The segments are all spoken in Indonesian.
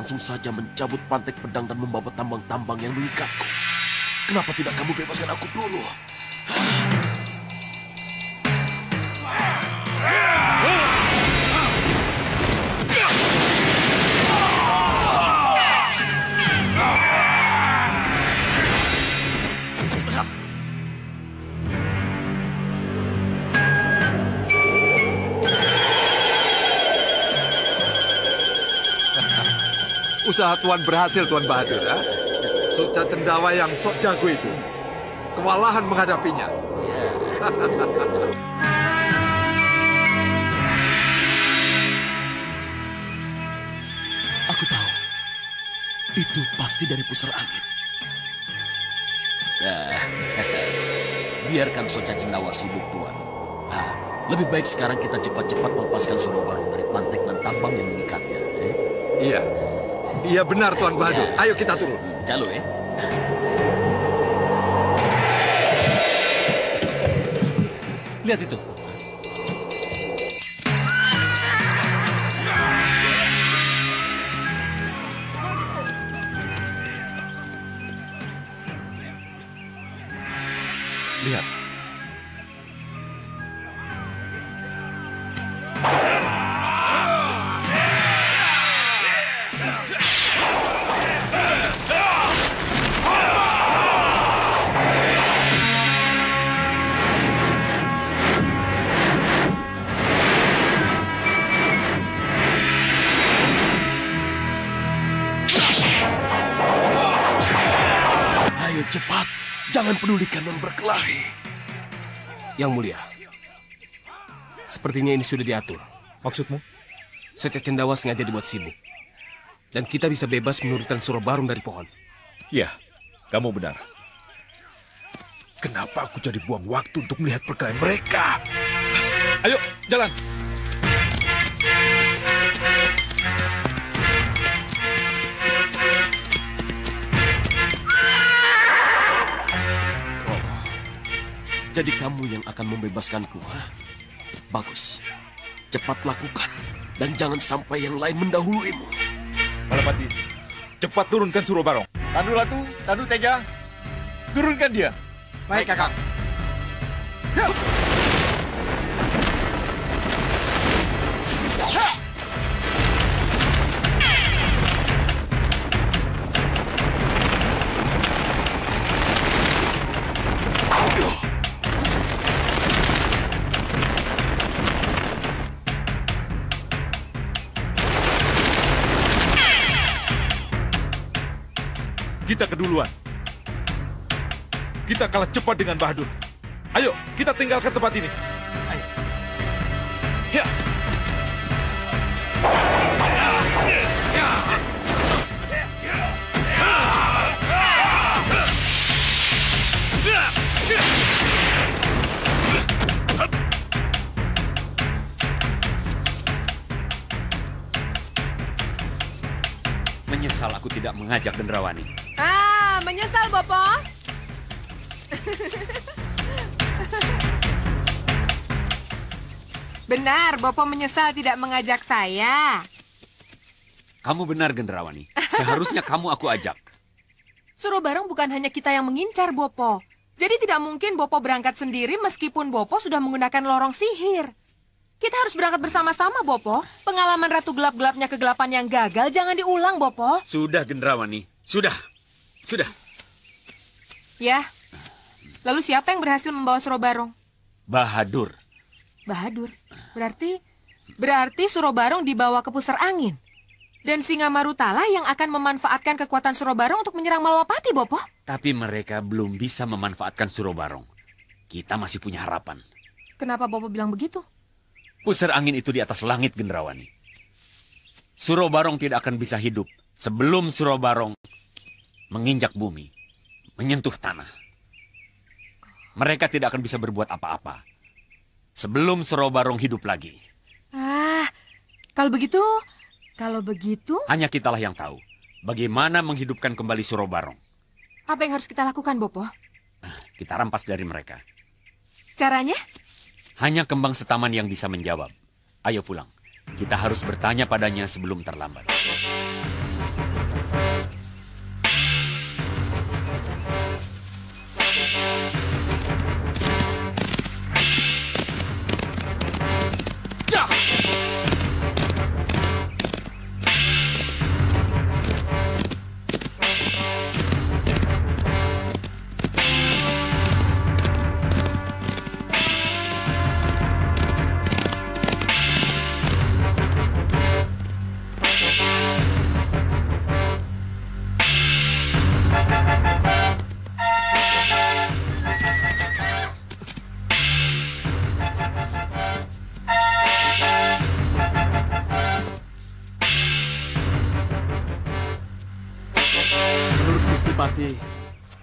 Langsung saja mencabut pantek pedang dan membawa tambang-tambang yang mengikatku? Kenapa tidak kamu bebaskan aku dulu? Usaha Tuan berhasil, Tuan Bahadur. Ya? Soca Cendawa yang sok jago itu. Kewalahan menghadapinya. Aku tahu. Itu pasti dari pusar angin. Ah, Biarkan Soca Cendawa sibuk, Tuan. Ah, lebih baik sekarang kita cepat-cepat melepaskan Surabarong dari pantek dan tambang yang mengikatnya. Eh? Iya. Iya benar, Tuan Bahadur. Iya. Ayo kita turun. Calo ya. Lihat itu. Lihat. Berkelahi. Yang mulia, sepertinya ini sudah diatur. Maksudmu? Soca Cendawa sengaja dibuat sibuk. Dan kita bisa bebas menurunkan Surabarong dari pohon. Ya, kamu benar. Kenapa aku jadi buang waktu untuk melihat perkelahian mereka? Ayo, jalan. Jadi kamu yang akan membebaskanku, ha? Bagus. Cepat lakukan. Dan jangan sampai yang lain mendahuluimu. Malapati, cepat turunkan Surobarong. Tandu Latu, Tandu Teja, turunkan dia. Baik, Kakak. Kita kalah cepat dengan Bahadur. Ayo, kita tinggalkan tempat ini. Ayo. Ya. Menyesal aku tidak mengajak Dendrawani. Ah, menyesal, Bopo? Benar, Bopo menyesal tidak mengajak saya. Kamu benar, Gendrawani. Seharusnya kamu aku ajak. Suruh bareng bukan hanya kita yang mengincar Bopo. Jadi tidak mungkin Bopo berangkat sendiri meskipun Bopo sudah menggunakan lorong sihir. Kita harus berangkat bersama-sama, Bopo. Pengalaman Ratu Gelap-Gelapnya kegelapan yang gagal jangan diulang, Bopo. Sudah, Gendrawani. Sudah. Sudah. Ya. Lalu siapa yang berhasil membawa Surobarong? Bahadur. Bahadur. Berarti berarti Surobarong dibawa ke pusar angin. Dan Singa Marutala yang akan memanfaatkan kekuatan Surobarong untuk menyerang Malwapati, Bopo. Tapi mereka belum bisa memanfaatkan Surobarong. Kita masih punya harapan. Kenapa Bopo bilang begitu? Pusar angin itu di atas langit, Gendrawani. Surobarong tidak akan bisa hidup sebelum Surobarong menginjak bumi, menyentuh tanah. Mereka tidak akan bisa berbuat apa-apa sebelum Surobarong hidup lagi. Ah, kalau begitu, kalau begitu, Hanya kitalah yang tahu bagaimana menghidupkan kembali Surobarong. apa yang harus kita lakukan, Bopo? Kita rampas dari mereka. Caranya? Hanya kembang setaman yang bisa menjawab. Ayo pulang. Kita harus bertanya padanya sebelum terlambat.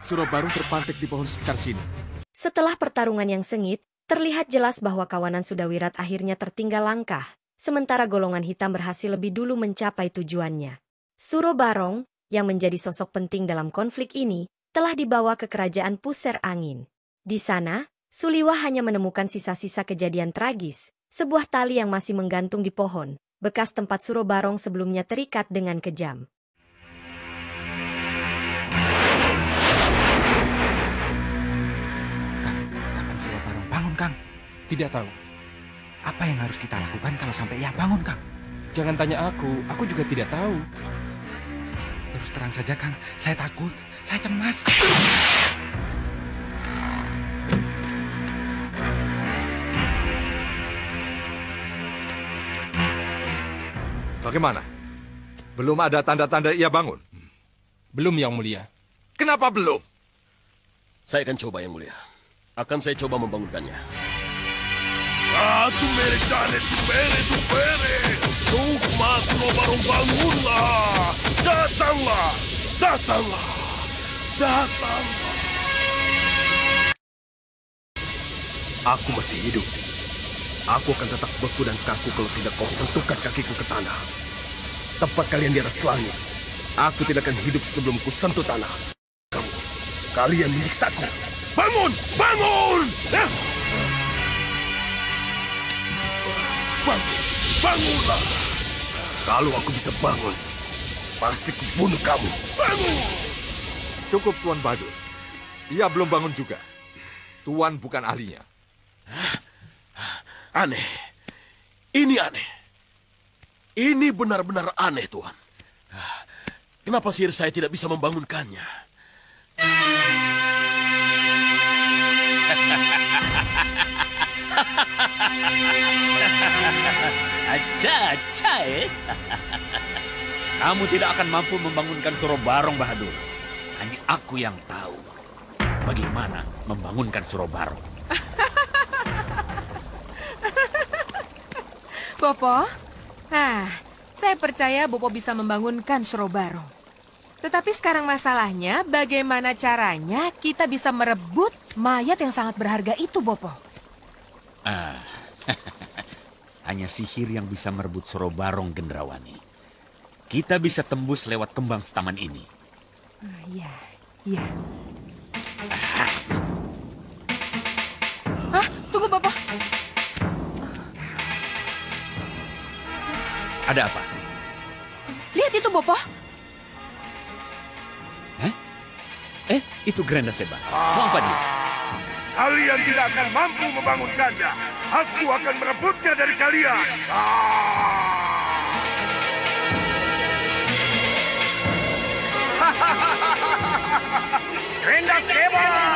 Surobarung terpantik di pohon sekitar sini. Setelah pertarungan yang sengit, terlihat jelas bahwa kawanan Sudawirat akhirnya tertinggal langkah, sementara golongan hitam berhasil lebih dulu mencapai tujuannya. Suro Barong, yang menjadi sosok penting dalam konflik ini, telah dibawa ke kerajaan Puser Angin. Di sana, Suliwa hanya menemukan sisa-sisa kejadian tragis, sebuah tali yang masih menggantung di pohon, bekas tempat Suro Barong sebelumnya terikat dengan kejam. Tidak tahu. Apa yang harus kita lakukan kalau sampai ia bangun, Kang? Jangan tanya aku, aku juga tidak tahu. Terus terang saja, Kang. Saya takut. Saya cemas. Bagaimana? Belum ada tanda-tanda ia bangun? Belum yang mulia. Kenapa belum? Saya akan coba yang mulia. Akan saya coba membangunkannya. Ratu mere jane tu mere tu mere. Sukma Surobarong bangunlah. Datanglah. Datanglah. Datanglah. Aku masih hidup. Aku akan tetap beku dan kaku kalau tidak kau sentuhkan kakiku ke tanah. Tempat kalian di atas langit. Aku tidak akan hidup sebelum ku sentuh tanah. Kamu, kalian menyiksaku. Bangun! Bangun! Eh! Bangun, bangunlah. Kalau aku bisa bangun, pasti kubunuh kamu. Bangun! Cukup Tuan Badur. Ia belum bangun juga. Tuan bukan ahlinya. Aneh. Ini aneh. Ini benar-benar aneh, Tuan. Kenapa sihir saya tidak bisa membangunkannya? Aja-aja eh. Kamu tidak akan mampu membangunkan Surobarong Bahadur. Hanya aku yang tahu bagaimana membangunkan Surobarong. Bopo? Nah, saya percaya Bopo bisa membangunkan Surobaro. Tetapi sekarang masalahnya, bagaimana caranya kita bisa merebut mayat yang sangat berharga itu, Bopo? Ah, hanya sihir yang bisa merebut Surobarong Gendrawani. Kita bisa tembus lewat kembang setaman ini. Ah, Iya, iya. Hah? Tunggu, Bopo. Ada apa? Lihat itu, Bopo. Eh, itu Granda Seba. Mau apa dia? Kalian tidak akan mampu membangunkannya. Aku akan merebutnya dari kalian. Ah! Renda Seba!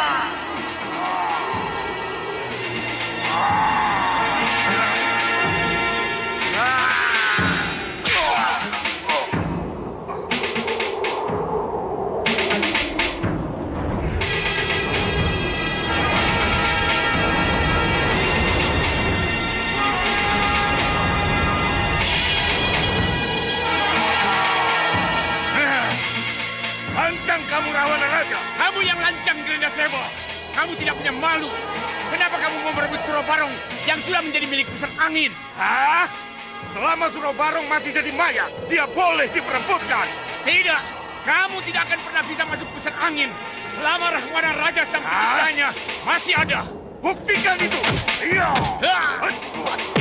Sebo. Kamu tidak punya malu. Kenapa kamu mau merebut Surobarong yang sudah menjadi milik pusat angin? Hah? Selama Surobarong masih jadi maya, dia boleh diperebutkan. Tidak. Kamu tidak akan pernah bisa masuk pusat angin. Selama Rahwana Raja sang penciptanya masih ada. Buktikan itu. Iya. Pertempuran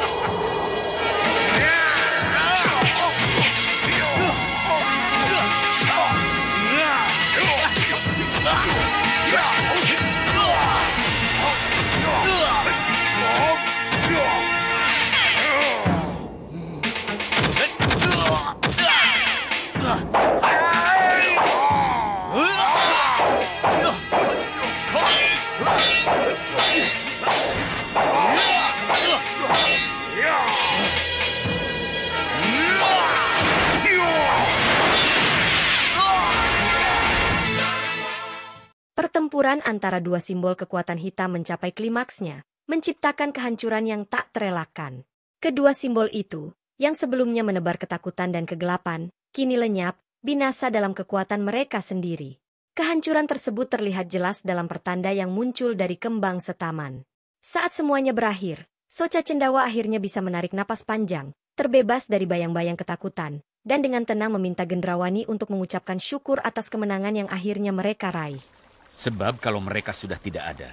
antara dua simbol kekuatan hitam mencapai klimaksnya, menciptakan kehancuran yang tak terelakkan. Kedua simbol itu, yang sebelumnya menebar ketakutan dan kegelapan, kini lenyap, binasa dalam kekuatan mereka sendiri. Kehancuran tersebut terlihat jelas dalam pertanda yang muncul dari kembang setaman. Saat semuanya berakhir, Soca Cendawa akhirnya bisa menarik napas panjang, terbebas dari bayang-bayang ketakutan, dan dengan tenang meminta Gendrawani untuk mengucapkan syukur atas kemenangan yang akhirnya mereka raih. Sebab kalau mereka sudah tidak ada,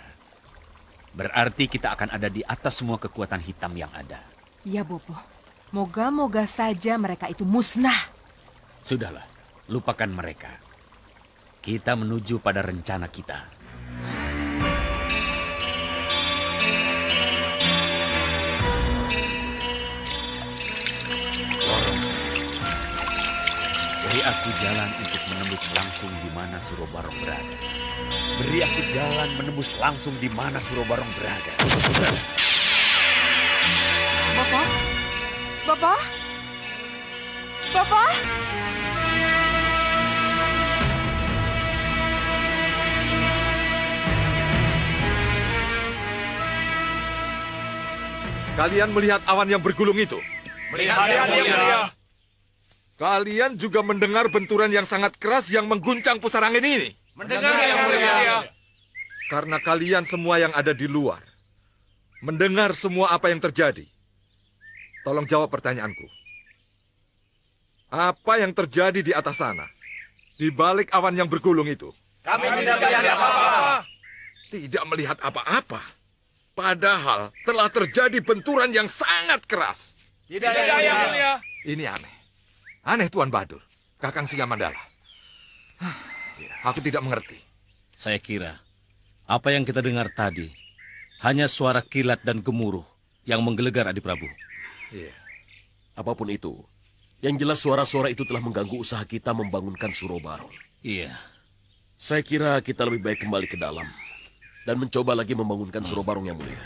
berarti kita akan ada di atas semua kekuatan hitam yang ada. Iya, Bopo. Moga-moga saja mereka itu musnah. Sudahlah, lupakan mereka. Kita menuju pada rencana kita. Lorong saya. Beri aku jalan untuk menembus langsung di mana Surobarong berada. Beri aku jalan menembus langsung di mana Surobarong berada. Bapak? Bapak? Bapak? Kalian melihat awan yang bergulung itu? Melihat yang mulia. Kalian juga mendengar benturan yang sangat keras yang mengguncang pusar angin ini? Mendengar yang mulia. Karena kalian semua yang ada di luar mendengar semua apa yang terjadi. Tolong jawab pertanyaanku. Apa yang terjadi di atas sana? Di balik awan yang bergulung itu? Kami tidak melihat apa-apa. Tidak melihat apa-apa. Padahal telah terjadi benturan yang sangat keras. Tidak yang mulia. Ini aneh. Aneh Tuan Badur. Kakang Singamandala. Aku tidak mengerti. Saya kira apa yang kita dengar tadi hanya suara kilat dan gemuruh yang menggelegar Adi Prabu. Iya. Apa pun itu, yang jelas suara-suara itu telah mengganggu usaha kita membangunkan Surobarong. Iya. Saya kira kita lebih baik kembali ke dalam dan mencoba lagi membangunkan Surobarong yang mulia.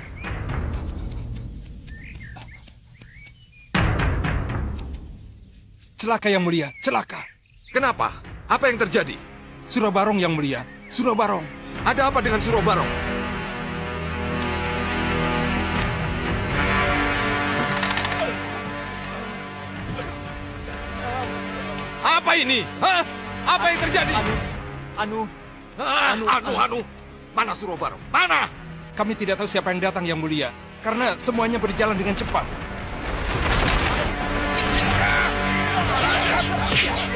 Celaka yang mulia, celaka. Kenapa? Apa yang terjadi? Surabarong yang mulia, Surabarong. Ada apa dengan Surobarong? Apa ini? Hah? Apa yang terjadi? Anu, anu, anu, anu, anu. Mana Surobarong? Mana? Kami tidak tahu siapa yang datang yang mulia, karena semuanya berjalan dengan cepat. Kamu,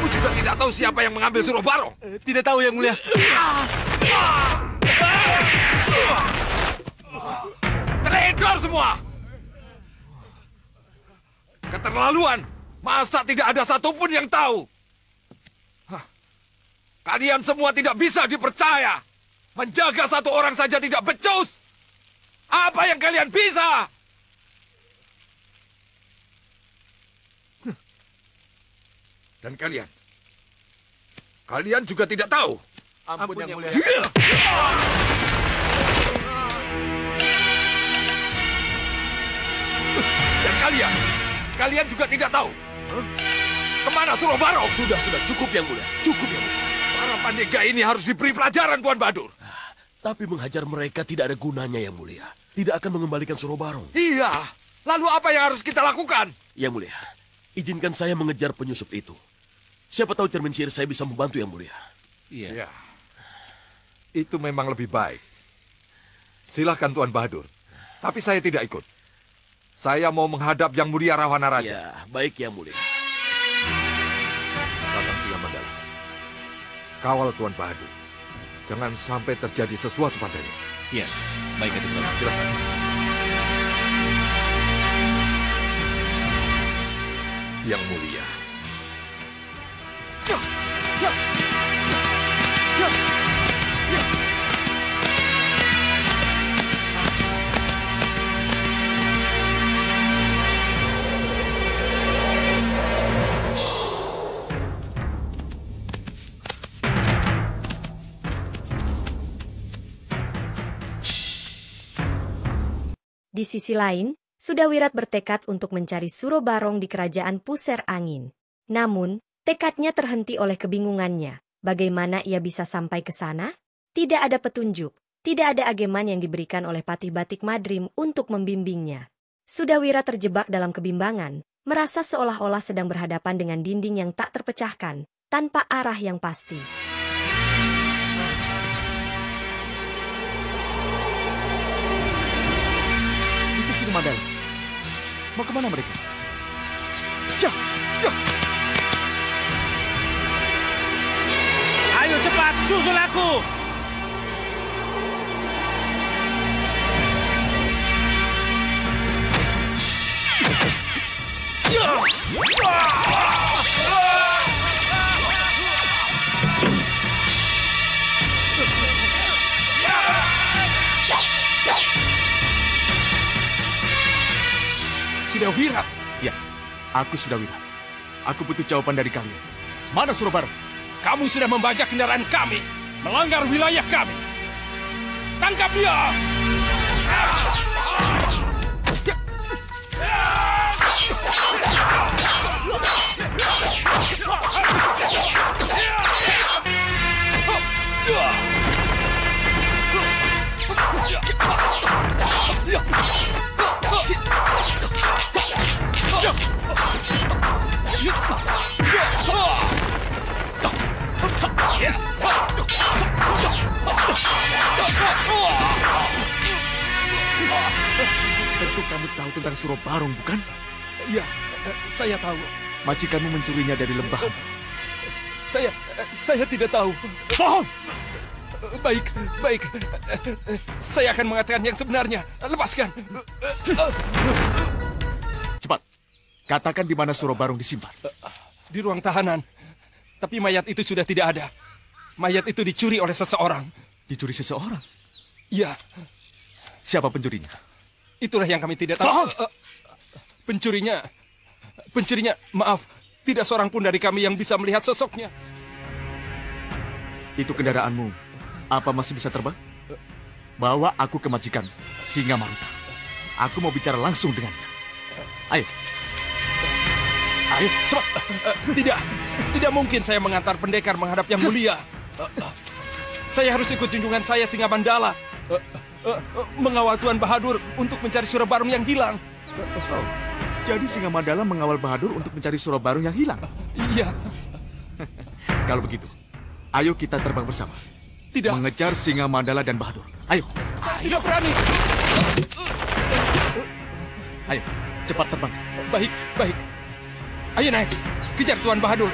kamu juga tidak tahu siapa yang mengambil Surobarong? Tidak tahu yang mulia. Teledor semua! Keterlaluan! Masa tidak ada satupun yang tahu? Hah. Kalian semua tidak bisa dipercaya. Menjaga satu orang saja tidak becus. Apa yang kalian bisa? Dan kalian? Kalian juga tidak tahu. Ampun, yang mulia. Dan kalian? Kalian juga tidak tahu. Ke mana Surabaro? Sudah, sudah cukup yang mulia. Cukup yang mulia. Para pandega ini harus diberi pelajaran, Tuan Badur. Tapi menghajar mereka tidak ada gunanya yang mulia. Tidak akan mengembalikan Surobarong. Iya. Lalu apa yang harus kita lakukan? Yang mulia, izinkan saya mengejar penyusup itu. Siapa tahu cermin sihir saya bisa membantu yang mulia. Iya. Itu memang lebih baik. Silahkan Tuan Bahadur. Tapi saya tidak ikut. Saya mau menghadap Yang Mulia Rawana Raja. Ya, baik yang mulia. Mandala. Kawal Tuan Bahadur. Jangan sampai terjadi sesuatu padanya. Iya, baik Adik Prabu. Silakan. Yang mulia. Sisi lain, Sudawirat bertekad untuk mencari Suro Barong di kerajaan Puser Angin. Namun, tekadnya terhenti oleh kebingungannya. Bagaimana ia bisa sampai ke sana? Tidak ada petunjuk, tidak ada ageman yang diberikan oleh Patih Batik Madrim untuk membimbingnya. Sudawira terjebak dalam kebimbangan, merasa seolah-olah sedang berhadapan dengan dinding yang tak terpecahkan, tanpa arah yang pasti. Itu si Mandala. Mau ke mana mereka? Ya, ya. Ayo cepat, susul aku! Sudah Wirat. Ya, aku sudah Wirat. Aku butuh jawaban dari kalian. Mana Surabaro? Kamu sudah membajak kendaraan kami, melanggar wilayah kami. Tangkap dia! Tentu kamu tahu tentang Surobarong, bukan? Ya, eh, saya tahu. Majikanmu mencurinya dari lembah. Saya eh, saya tidak tahu. Bohong! Baik, baik. Eh, Saya akan mengatakan yang sebenarnya. Lepaskan. Katakan di mana Surobarong disimpan. Di ruang tahanan. Tapi mayat itu sudah tidak ada. Mayat itu dicuri oleh seseorang. Dicuri seseorang? Ya, Siapa pencurinya? itulah yang kami tidak tahu. Bohong! Eh, eh, Pencurinya, pencurinya, maaf, tidak seorang pun dari kami yang bisa melihat sosoknya. Itu kendaraanmu. Apa masih bisa terbang? Bawa aku ke majikan, Singa Maruta. Aku mau bicara langsung dengannya. Ayo. Ayo, cepat. Eh, Tidak, tidak mungkin saya mengantar pendekar menghadap yang mulia. Eh, eh, Saya harus ikut junjungan saya Singa Mandala. Mengawal Tuan Bahadur untuk mencari Surabarung yang hilang. Oh, jadi Singa Mandala mengawal Bahadur untuk mencari Surabarung yang hilang. Iya. Kalau begitu, ayo kita terbang bersama. Tidak. Mengejar Singa Mandala dan Bahadur. Ayo, Saya tidak berani. ayo, cepat terbang. Baik, baik. Ayo naik, kejar Tuan Bahadur.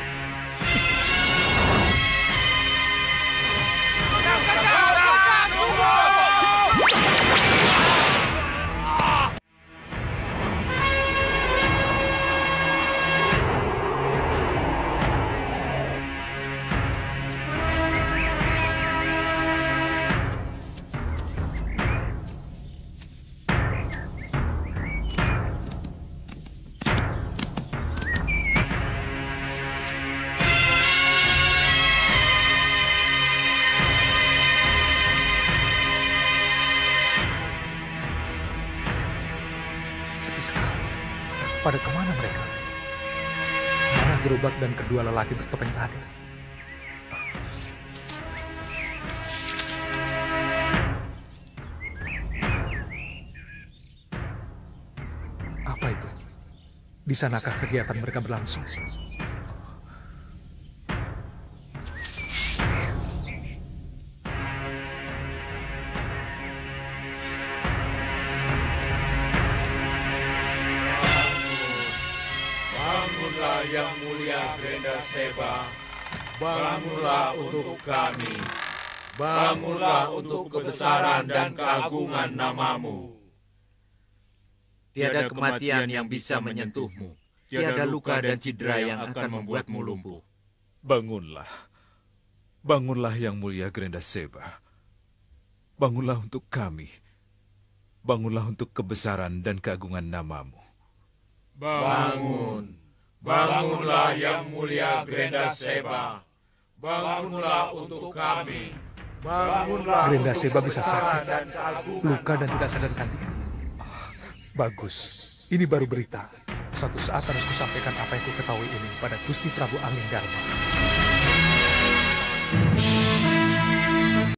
Sepi sekali. Pada ke mana mereka? Mana gerobak dan kedua lelaki bertopeng tadi? Apa itu? Di sanakah kegiatan mereka berlangsung? Bangunlah untuk kami. Bangunlah untuk kebesaran dan keagungan namamu. Tiada kematian yang bisa menyentuhmu. Tiada luka dan cedera yang akan membuatmu lumpuh. Bangunlah. Bangunlah yang mulia Grenda Seba. Bangunlah untuk kami. Bangunlah untuk kebesaran dan keagungan namamu. Bangun. Bangunlah yang mulia Grenda Seba. Bangunlah untuk kami. Bangunlah untuk Seba bisa sakit, dan luka dan tidak sadarkan diri. Ah, Bagus, ini baru berita. Suatu saat harus kusampaikan apa yang ku ketahui ini pada Gusti Prabu Angin Dharma.